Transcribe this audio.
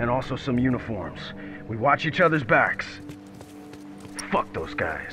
and also some uniforms. We watch each other's backs. Fuck those guys.